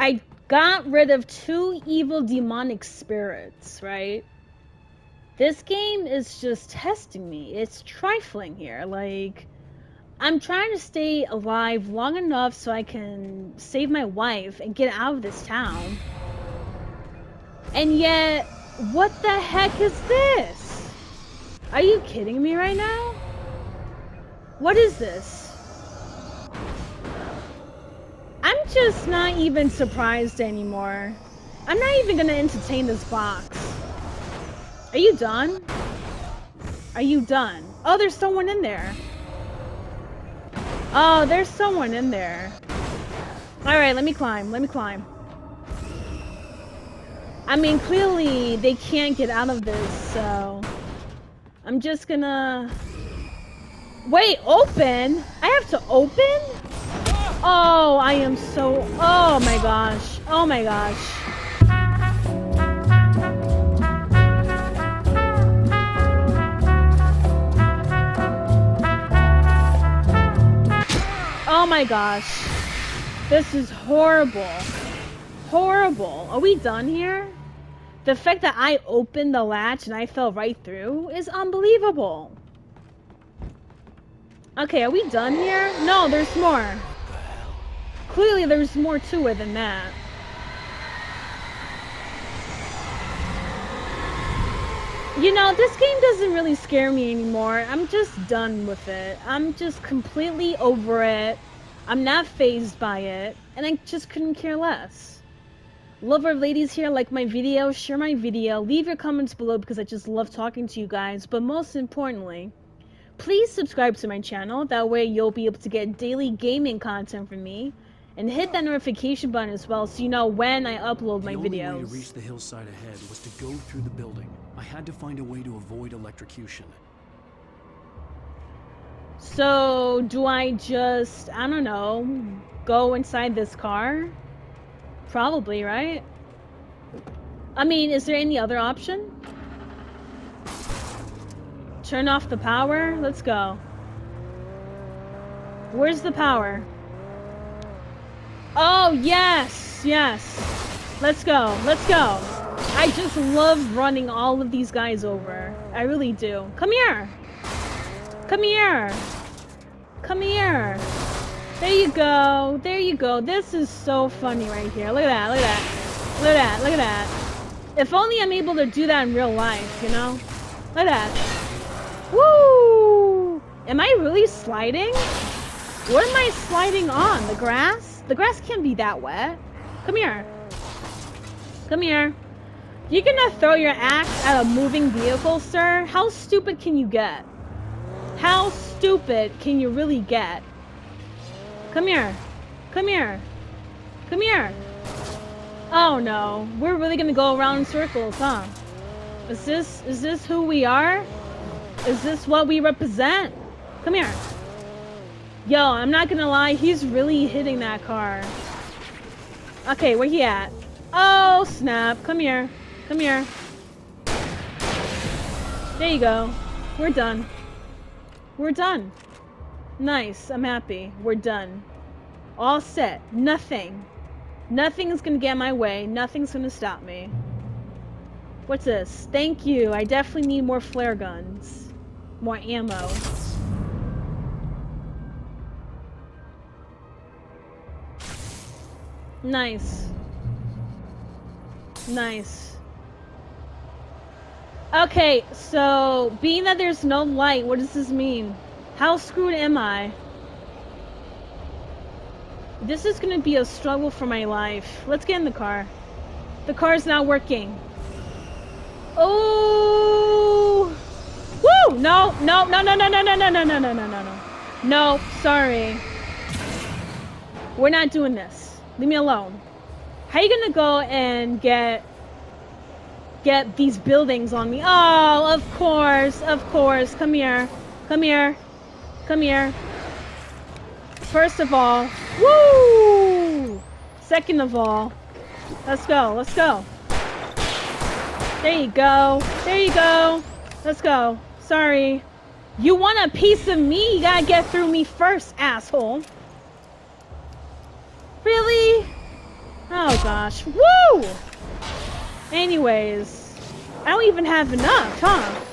I got rid of two evil demonic spirits, right? This game is just testing me. It's trifling here. Like, I'm trying to stay alive long enough so I can save my wife and get out of this town. And yet, what the heck is this? Are you kidding me right now? What is this? Just not even surprised anymore. I'm not even gonna entertain this box. Are you done? Are you done? Oh, there's someone in there. Oh, there's someone in there. Alright, let me climb. Let me climb. I mean, clearly they can't get out of this, so... I'm just gonna... Wait, open? I have to open? Oh, I am so... Oh my gosh. Oh my gosh. Oh my gosh. This is horrible. Horrible. Are we done here? The fact that I opened the latch and I fell right through is unbelievable. Okay, are we done here? No, there's more. Clearly there's more to it than that. You know, this game doesn't really scare me anymore. I'm just done with it. I'm just completely over it. I'm not phased by it. And I just couldn't care less. Lover of ladies here, like my video, share my video, leave your comments below because I just love talking to you guys. But most importantly, please subscribe to my channel. That way you'll be able to get daily gaming content from me. And hit that notification button as well so you know when I upload my videos. the only videos. way to reach the hillside ahead was to go through the building. I had to find a way to avoid electrocution. So, do I just, I don't know, go inside this car? Probably, right? I mean, is there any other option? Turn off the power? Let's go. Where's the power? Oh, yes, yes. Let's go, let's go. I just love running all of these guys over. I really do. Come here. Come here. Come here. There you go. There you go. This is so funny right here. Look at that. Look at that. Look at that. Look at that. If only I'm able to do that in real life, you know? Look at that. Woo! Am I really sliding? What am I sliding on? The grass? The grass can't be that wet. Come here. Come here. You're gonna throw your axe at a moving vehicle, sir? How stupid can you get? How stupid can you really get? Come here. Come here. Come here. Oh no. We're really gonna go around in circles, huh? Is this is this who we are? Is this what we represent? Come here. Yo, I'm not gonna lie, he's really hitting that car. Okay, where he at? Oh snap. Come here. Come here. There you go. We're done. We're done. Nice. I'm happy. We're done. All set. Nothing. Nothing's gonna get my way. Nothing's gonna stop me. What's this? Thank you. I definitely need more flare guns. More ammo. Nice. Nice. Okay, so being that there's no light, what does this mean? How screwed am I? This is gonna be a struggle for my life. Let's get in the car. The car's not working. Oh! Woo! No, no, no, no, no, no, no, no, no, no, no, no, no, no. No, sorry. We're not doing this. Leave me alone. How you gonna go and get get these buildings on me? Oh, of course, of course. Come here. Come here. Come here. First of all, woo! Second of all, let's go, let's go. There you go. There you go. Let's go. Sorry. You want a piece of me? You gotta get through me first, asshole. Really? Oh, gosh. Woo! Anyways, I don't even have enough, huh?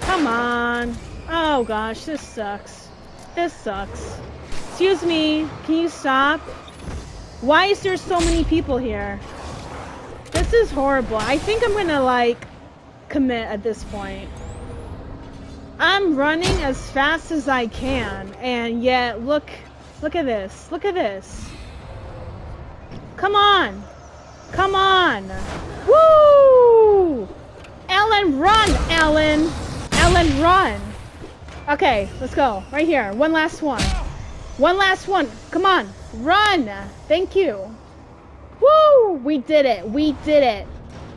Come on. Oh gosh, this sucks. This sucks. Excuse me, can you stop? Why is there so many people here? This is horrible. I think I'm gonna like commit at this point. I'm running as fast as I can, and yet look, look at this. Look at this. Come on. Come on. Woo! Ellen, run, Ellen. Ellen, run. Okay, let's go. Right here. One last one. One last one. Come on. Run. Thank you. Woo! We did it. We did it.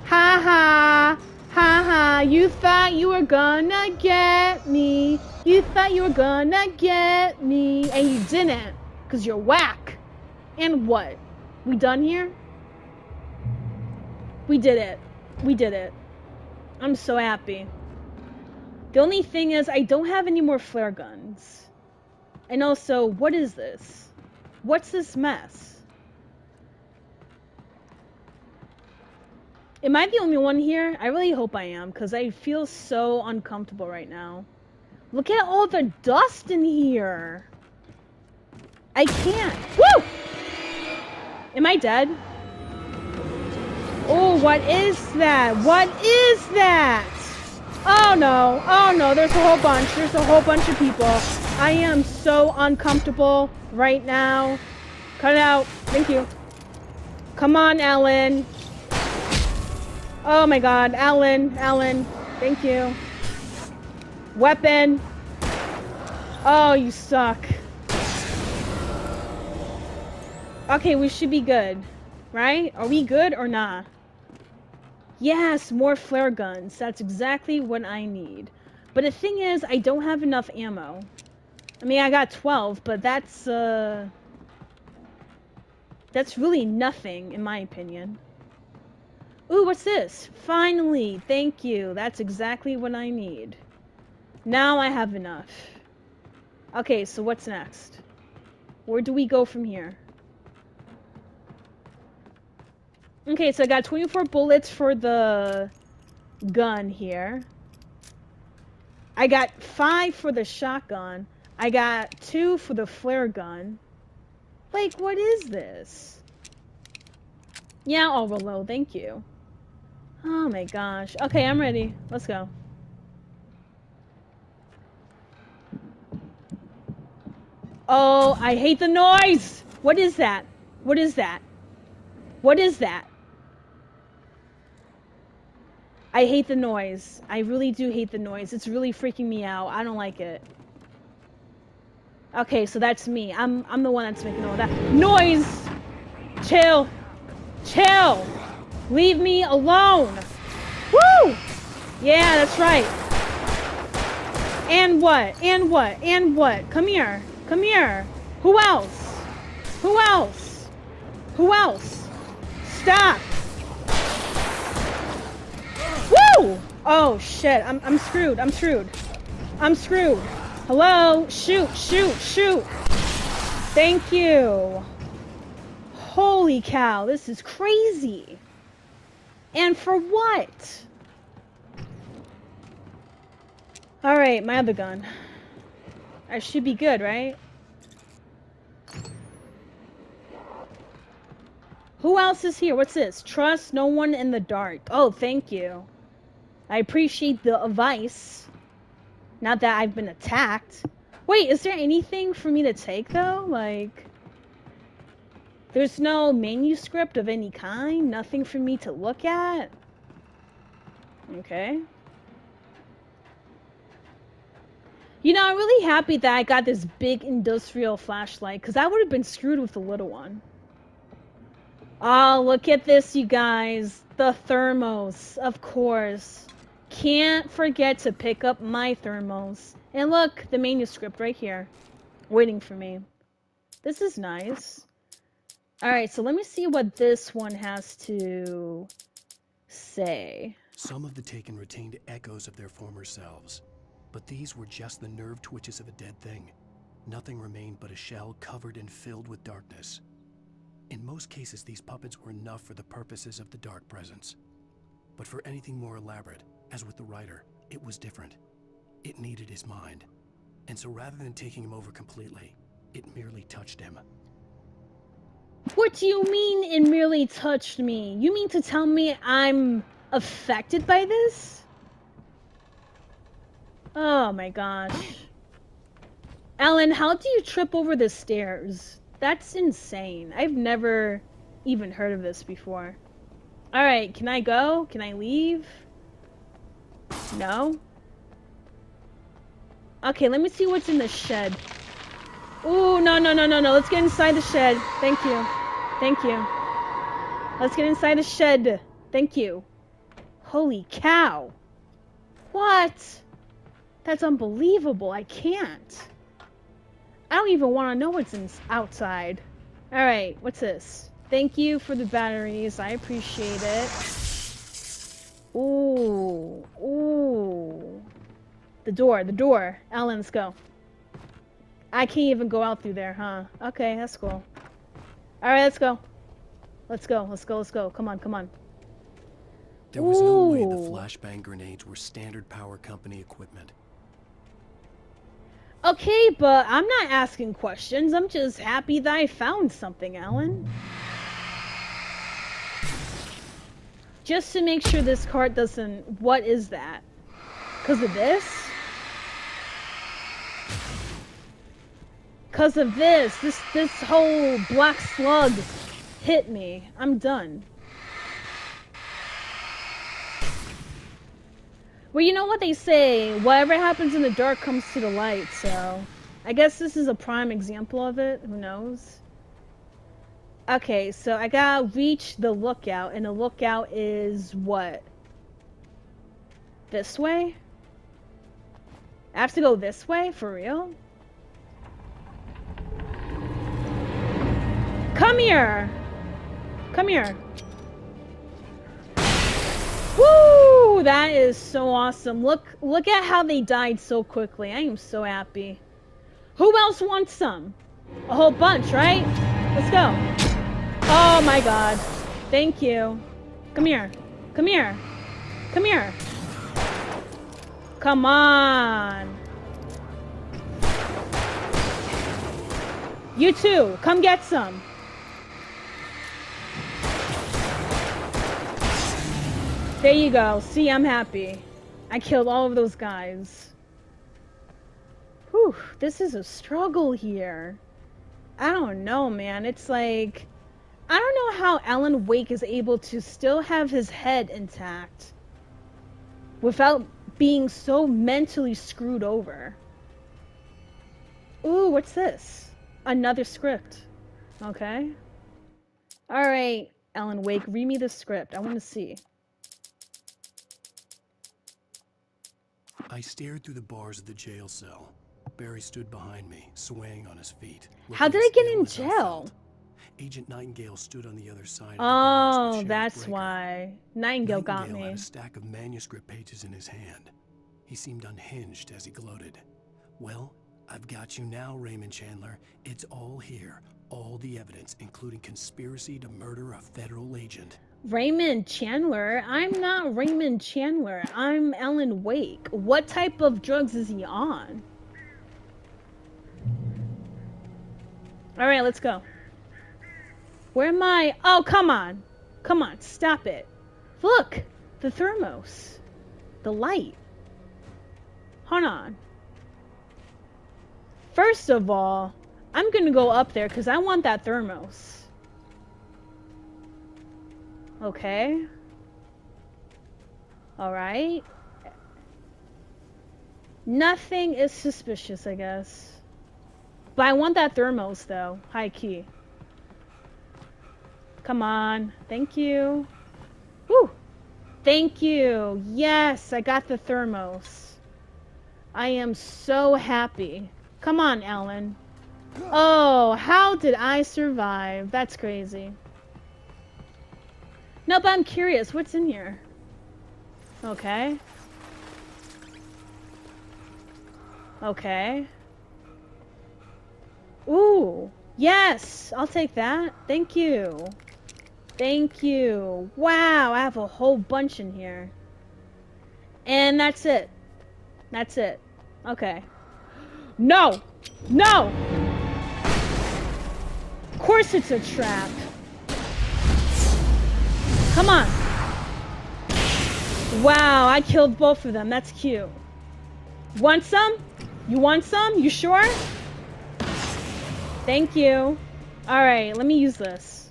Ha ha. Ha ha. You thought you were gonna get me. You thought you were gonna get me. And you didn't. Because you're whack. And what? We done here? We did it. We did it. I'm so happy. The only thing is, I don't have any more flare guns. And also, what is this? What's this mess? Am I the only one here? I really hope I am, because I feel so uncomfortable right now. Look at all the dust in here. I can't. Woo! Am I dead? Oh, what is that? What is that? Oh no, oh no, there's a whole bunch. There's a whole bunch of people. I am so uncomfortable right now. Cut it out. Thank you. Come on, Ellen. Oh my god, Ellen, Ellen. Thank you. Weapon. Oh, you suck. Okay, we should be good. Right? Are we good or not? Nah? Yes, more flare guns. That's exactly what I need. But the thing is, I don't have enough ammo. I mean, I got 12, but that's, uh... That's really nothing, in my opinion. Ooh, what's this? Finally! Thank you. That's exactly what I need. Now I have enough. Okay, so what's next? Where do we go from here? Okay, so I got 24 bullets for the gun here. I got 5 for the shotgun. I got 2 for the flare gun. Like, what is this? Yeah, I'll thank you. Oh my gosh. Okay, I'm ready. Let's go. Oh, I hate the noise! What is that? What is that? What is that? I hate the noise. I really do hate the noise. It's really freaking me out. I don't like it. Okay, so that's me. I'm I'm the one that's making all that noise. Chill. Chill. Leave me alone. Woo! Yeah, that's right. And what? And what? And what? Come here. Come here. Who else? Who else? Who else? Stop. Woo! Oh shit, I'm, I'm screwed. I'm screwed. I'm screwed. Hello? Shoot, shoot, shoot. Thank you. Holy cow, this is crazy. And for what? Alright, my other gun. I should be good, right? Who else is here? What's this? Trust no one in the dark. Oh, thank you. I appreciate the advice. Not that I've been attacked. Wait, is there anything for me to take, though? Like... There's no manuscript of any kind? Nothing for me to look at? Okay. You know, I'm really happy that I got this big industrial flashlight, because I would have been screwed with the little one. Oh, look at this, you guys. The thermos, of course. Can't forget to pick up my thermos. And look, the manuscript right here. Waiting for me. This is nice. Alright, so let me see what this one has to say. Some of the Taken retained echoes of their former selves. But these were just the nerve twitches of a dead thing. Nothing remained but a shell covered and filled with darkness. In most cases, these puppets were enough for the purposes of the Dark Presence. But for anything more elaborate, as with the writer, it was different. It needed his mind. And so rather than taking him over completely, it merely touched him. What do you mean it merely touched me? You mean to tell me I'm affected by this? Oh my gosh. Alan, how do you trip over the stairs? That's insane. I've never even heard of this before. Alright, can I go? Can I leave? No? Okay, let me see what's in the shed. Ooh, no, no, no, no, no. Let's get inside the shed. Thank you. Thank you. Let's get inside the shed. Thank you. Holy cow. What? That's unbelievable. I can't. I don't even want to know what's in outside. Alright, what's this? Thank you for the batteries. I appreciate it. Ooh. Ooh. The door, the door. Alan, let's go. I can't even go out through there, huh? Okay, that's cool. Alright, let's go. Let's go, let's go, let's go. Come on, come on. There was no way the flashbang grenades were standard power company equipment. Okay, but I'm not asking questions. I'm just happy that I found something, Alan. Just to make sure this cart doesn't... What is that? Because of this? Because of this. This, this whole black slug hit me. I'm done. Well, you know what they say, whatever happens in the dark comes to the light, so I guess this is a prime example of it, who knows? Okay, so I gotta reach the lookout, and the lookout is what? This way? I have to go this way? For real? Come here! Come here. Woo! That is so awesome. Look look at how they died so quickly. I am so happy. Who else wants some? A whole bunch, right? Let's go. Oh my god. Thank you. Come here. Come here. Come here. Come on. You too. Come get some. There you go. See, I'm happy. I killed all of those guys. Whew, this is a struggle here. I don't know, man. It's like... I don't know how Alan Wake is able to still have his head intact without being so mentally screwed over. Ooh, what's this? Another script. Okay. Alright, Alan Wake, read me the script. I want to see. I stared through the bars of the jail cell. Barry stood behind me, swaying on his feet. How did I get in jail? Agent Nightingale stood on the other side of the bars Oh, that's Breaker. why. Nightingale got Nightingale me. had a stack of manuscript pages in his hand. He seemed unhinged as he gloated. Well, I've got you now, Raymond Chandler. It's all here. All the evidence, including conspiracy to murder a federal agent. Raymond Chandler? I'm not Raymond Chandler. I'm Ellen Wake. What type of drugs is he on? Alright, let's go. Where am I? Oh, come on. Come on, stop it. Look! The thermos. The light. Hold on. First of all, I'm gonna go up there because I want that thermos. Okay. Alright. Nothing is suspicious, I guess. But I want that thermos, though. High key. Come on. Thank you. Woo! Thank you. Yes, I got the thermos. I am so happy. Come on, Ellen. Oh, how did I survive? That's crazy. No, but I'm curious. What's in here? Okay. Okay. Ooh, Yes, I'll take that. Thank you. Thank you. Wow, I have a whole bunch in here. And that's it. That's it. Okay. No! No! Of course it's a trap. Come on. Wow, I killed both of them. That's cute. Want some? You want some? You sure? Thank you. Alright, let me use this.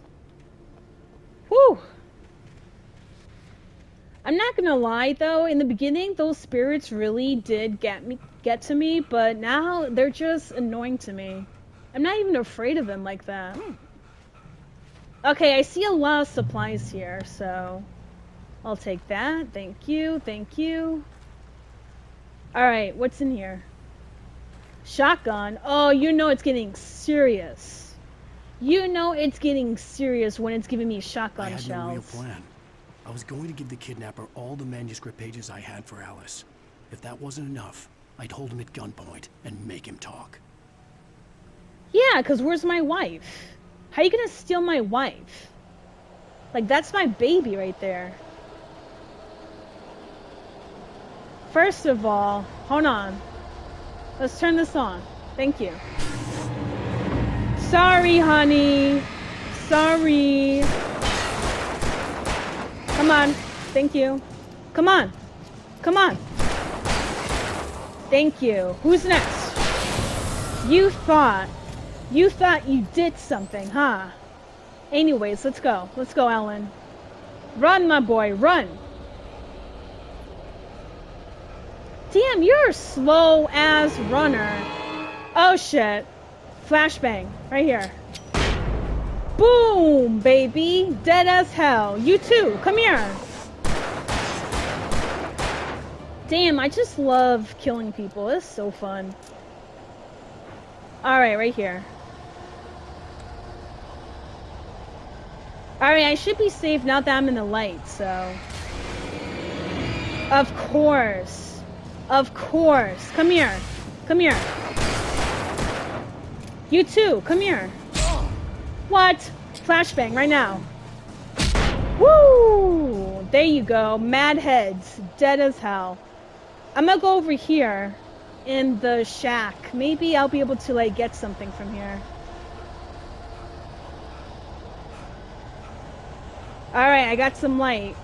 Whew. I'm not gonna lie though, in the beginning those spirits really did get me get to me, but now they're just annoying to me. I'm not even afraid of them like that. Hmm. Okay, I see a lot of supplies here, so I'll take that. Thank you, thank you. Alright, what's in here? Shotgun. Oh, you know it's getting serious. You know it's getting serious when it's giving me shotgun I had shells. no real plan. I was going to give the kidnapper all the manuscript pages I had for Alice. If that wasn't enough, I'd hold him at gunpoint and make him talk. Yeah, because where's my wife? How are you gonna steal my wife? Like, that's my baby right there. First of all, hold on. Let's turn this on. Thank you. Sorry, honey. Sorry. Come on. Thank you. Come on. Come on. Thank you. Who's next? You thought. You thought you did something, huh? Anyways, let's go. Let's go, Ellen. Run, my boy, run. Damn, you're a slow ass runner. Oh shit. Flashbang. Right here. Boom, baby. Dead as hell. You too. Come here. Damn, I just love killing people. It's so fun. Alright, right here. Alright, I should be safe now that I'm in the light, so. Of course. Of course. Come here. Come here. You too. Come here. What? Flashbang right now. Woo! There you go. Mad heads. Dead as hell. I'm gonna go over here in the shack. Maybe I'll be able to like get something from here. Alright, I got some light.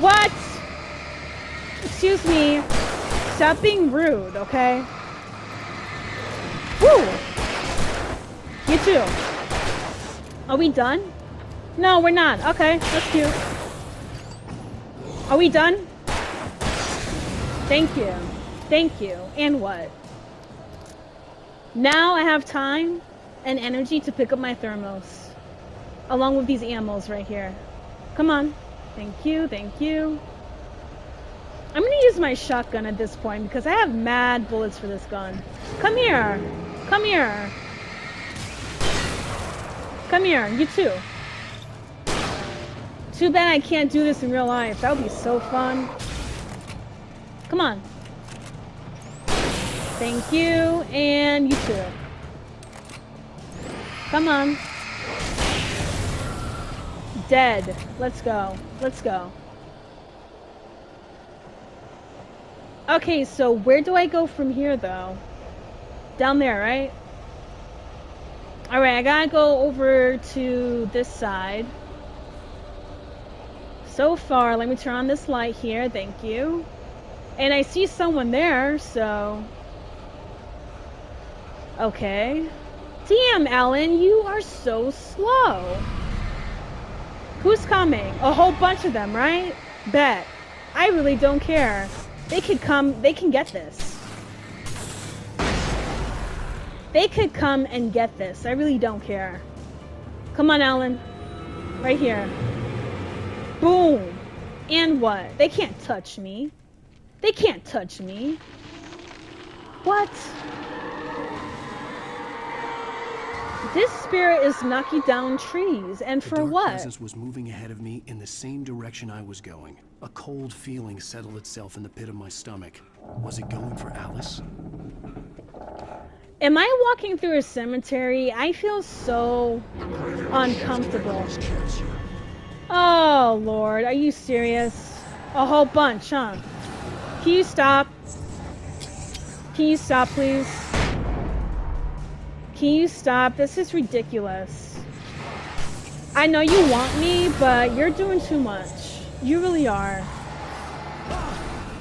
What? Excuse me. Stop being rude, okay? Woo! You too. Are we done? No, we're not. Okay, that's cute. Are we done? Thank you. Thank you. And what? Now I have time and energy to pick up my thermos. Along with these animals right here. Come on. Thank you, thank you. I'm gonna use my shotgun at this point because I have mad bullets for this gun. Come here. Come here. Come here, you too. Too bad I can't do this in real life. That would be so fun. Come on. Thank you, and you too. Come on. Dead. Let's go. Let's go. Okay, so where do I go from here, though? Down there, right? Alright, I gotta go over to this side. So far, let me turn on this light here. Thank you. And I see someone there, so... Okay. Damn, Alan, you are so slow. Who's coming? A whole bunch of them, right? Bet. I really don't care. They could come, they can get this. They could come and get this. I really don't care. Come on, Alan. Right here. Boom. And what? They can't touch me. They can't touch me. What? This spirit is knocking down trees, and The for dark what? presence was moving ahead of me in the same direction I was going. A cold feeling settled itself in the pit of my stomach. Was it going for Alice? Am I walking through a cemetery? I feel so uncomfortable. Oh, Lord. Are you serious? A whole bunch, huh? Can you stop? Can you stop, please? Can you stop? This is ridiculous. I know you want me, but you're doing too much. You really are.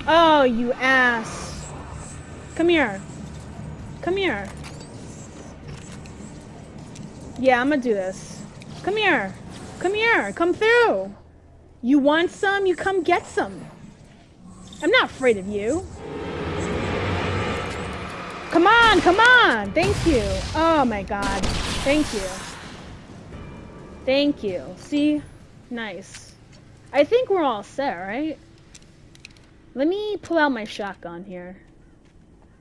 Oh, you ass. Come here. Come here. Yeah, I'm gonna do this. Come here. Come here. Come through. You want some? You come get some. I'm not afraid of you. Come on, come on. Thank you. Oh my god. Thank you. Thank you. See? Nice. I think we're all set, right? Let me pull out my shotgun here.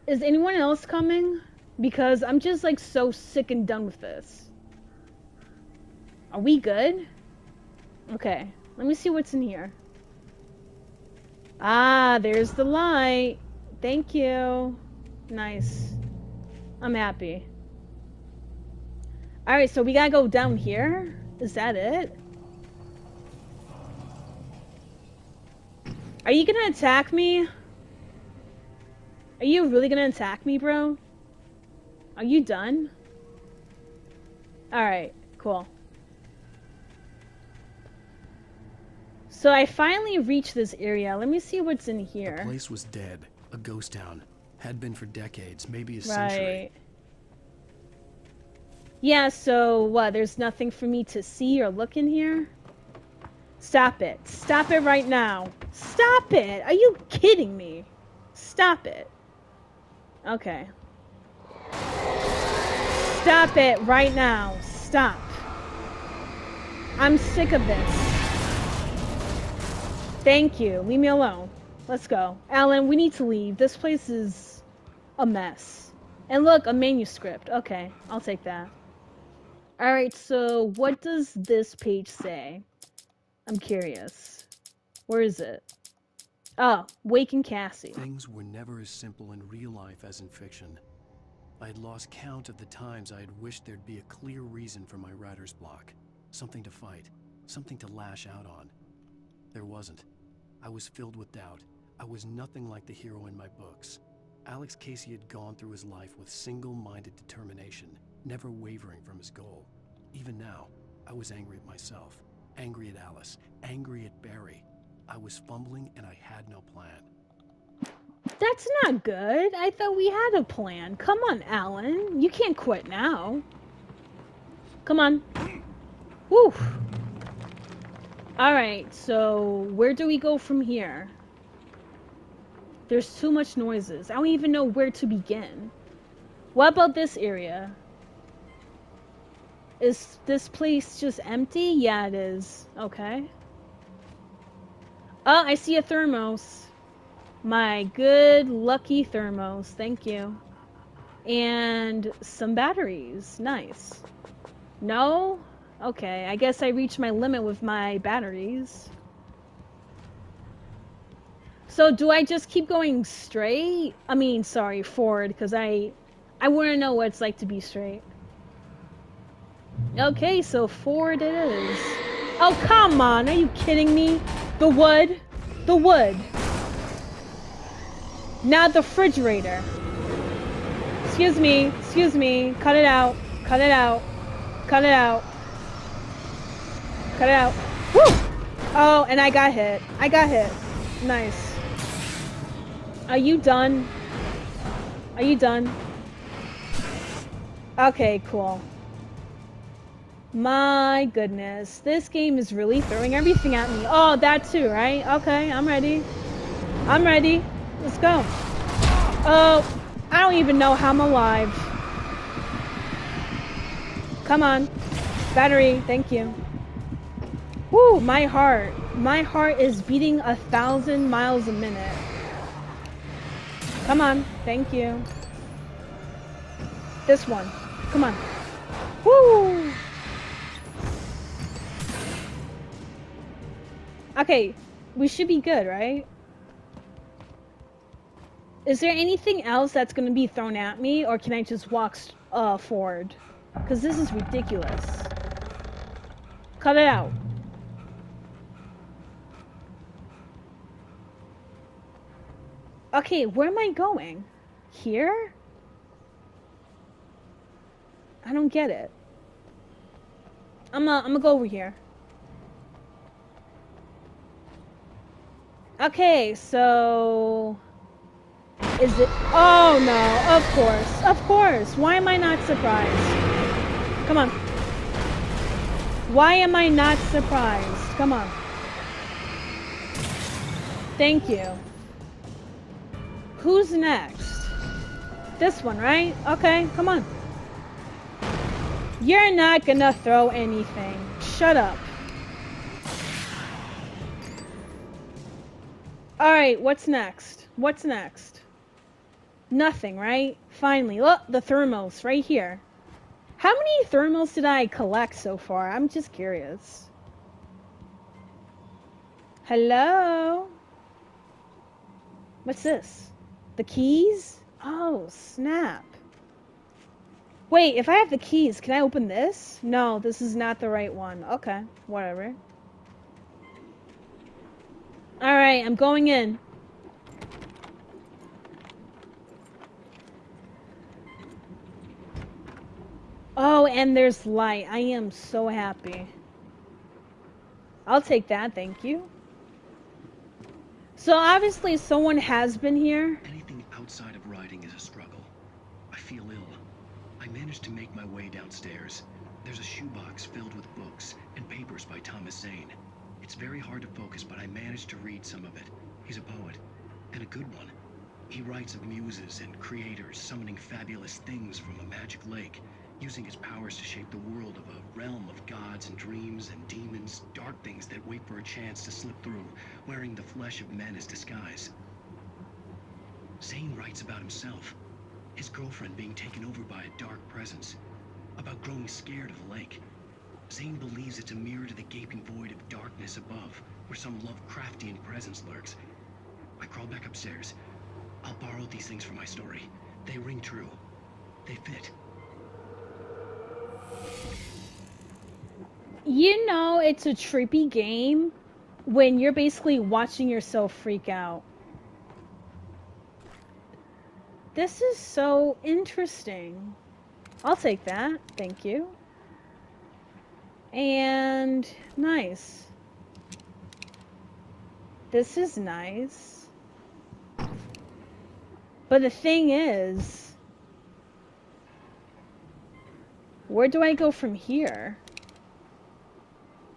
Is anyone else coming? Because I'm just like so sick and done with this. Are we good? Okay, let me see what's in here. Ah, there's the light. Thank you. Nice. I'm happy. Alright, so we gotta go down here? Is that it? Are you gonna attack me? Are you really gonna attack me, bro? Are you done? Alright, cool. So I finally reached this area. Let me see what's in here. The place was dead. A ghost town. Had been for decades, maybe a right. century. Yeah, so what? There's nothing for me to see or look in here? Stop it. Stop it right now. Stop it. Are you kidding me? Stop it. Okay. Stop it right now. Stop. I'm sick of this. Thank you. Leave me alone. Let's go. Alan, we need to leave. This place is a mess. And look, a manuscript. Okay, I'll take that. Alright, so what does this page say? I'm curious. Where is it? Oh, Waking Cassie. Things were never as simple in real life as in fiction. I had lost count of the times I had wished there'd be a clear reason for my writer's block. Something to fight, something to lash out on. There wasn't. I was filled with doubt. I was nothing like the hero in my books. Alex Casey had gone through his life with single-minded determination, never wavering from his goal. Even now, I was angry at myself, angry at Alice, angry at Barry. I was fumbling and I had no plan. That's not good. I thought we had a plan. Come on, Alan. You can't quit now. Come on. Woo. Alright, so where do we go from here? There's too much noises. I don't even know where to begin. What about this area? Is this place just empty? Yeah, it is. Okay. Oh, I see a thermos. My good lucky thermos. Thank you. And some batteries. Nice. No? Okay, I guess I reached my limit with my batteries. So do I just keep going straight? I mean, sorry, forward, because I, I want to know what it's like to be straight. Okay, so forward it is. Oh, come on, are you kidding me? The wood? The wood. Not the refrigerator. Excuse me, excuse me, cut it out, cut it out, cut it out. Cut it out. Woo! Oh, and I got hit. I got hit. Nice. Are you done? Are you done? Okay, cool. My goodness. This game is really throwing everything at me. Oh, that too, right? Okay, I'm ready. I'm ready. Let's go. Oh, I don't even know how I'm alive. Come on. Battery, thank you. Woo, my heart. My heart is beating a thousand miles a minute. Come on, thank you. This one. Come on. Woo! Okay, we should be good, right? Is there anything else that's gonna be thrown at me, or can I just walk uh, forward? Because this is ridiculous. Cut it out. Okay, where am I going? Here? I don't get it. I'm gonna, I'm gonna go over here. Okay, so... Is it... Oh, no. Of course. Of course. Why am I not surprised? Come on. Why am I not surprised? Come on. Thank you. Who's next? This one, right? Okay, come on. You're not gonna throw anything. Shut up. Alright, what's next? What's next? Nothing, right? Finally. Look, the thermals right here. How many thermals did I collect so far? I'm just curious. Hello? What's this? The keys? Oh, snap. Wait, if I have the keys, can I open this? No, this is not the right one. Okay, whatever. Alright, I'm going in. Oh, and there's light. I am so happy. I'll take that, thank you. So obviously someone has been here. Anything outside of riding is a struggle. I feel ill. I to make my way downstairs. There's a shoebox filled with books and papers by Thomas Zane. It's very hard to focus, but I managed to read some of it. He's a poet, and a good one. He writes of muses and creators summoning fabulous things from a magic lake, using his powers to shape the world of a realm of gods and dreams and demons, dark things that wait for a chance to slip through, wearing the flesh of men as disguise. Zane writes about himself, his girlfriend being taken over by a dark presence, about growing scared of the lake. Zane believes it's a mirror to the gaping void of darkness above, where some Lovecraftian presence lurks. I crawl back upstairs. I'll borrow these things for my story. They ring true. They fit. You know it's a trippy game when you're basically watching yourself freak out. This is so interesting. I'll take that. Thank you. And nice. This is nice. But the thing is, where do I go from here?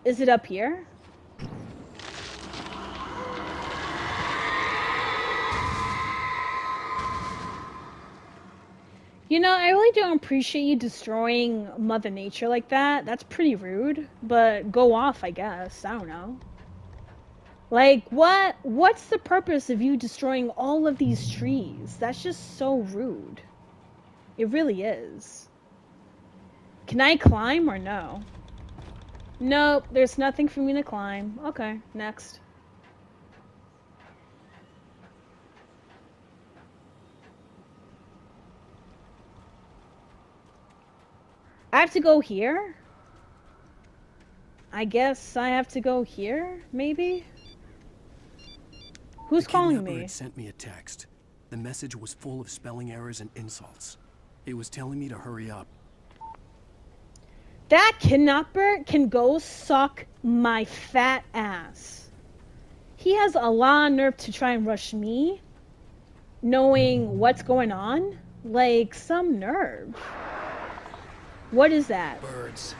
Is it up here? You know, I really don't appreciate you destroying Mother Nature like that. That's pretty rude. But go off, I guess. I don't know. Like, what? What's the purpose of you destroying all of these trees? That's just so rude. It really is. Can I climb or no? Nope, there's nothing for me to climb. Okay, next. I have to go here? I guess I have to go here, maybe? Who's the calling me? had sent me a text. The message was full of spelling errors and insults. It was telling me to hurry up. That kidnapper can go suck my fat ass. He has a lot of nerve to try and rush me, knowing hmm. what's going on. Like, some nerve. What is that? Birds.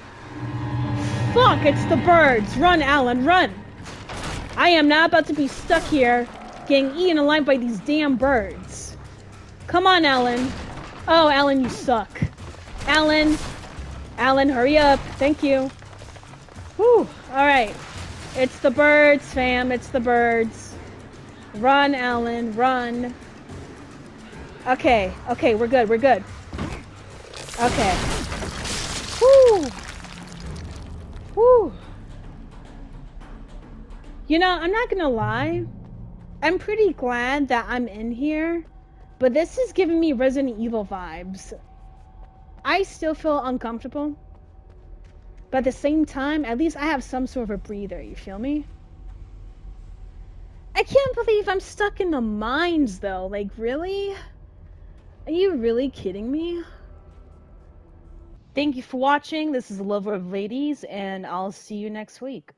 Fuck, it's the birds! Run, Alan, run! I am not about to be stuck here getting eaten alive by these damn birds. Come on, Alan. Oh, Alan, you suck. Alan. Alan, hurry up. Thank you. Whew. Alright. It's the birds, fam. It's the birds. Run, Alan. Run. Okay. Okay, we're good. We're good. Okay. Whew. Whew. You know, I'm not gonna lie. I'm pretty glad that I'm in here But this is giving me Resident Evil vibes. I still feel uncomfortable. But at the same time, at least I have some sort of a breather, you feel me? I can't believe I'm stuck in the mines though. Like, really? Are you really kidding me? Thank you for watching. This is Lover of Ladies, and I'll see you next week.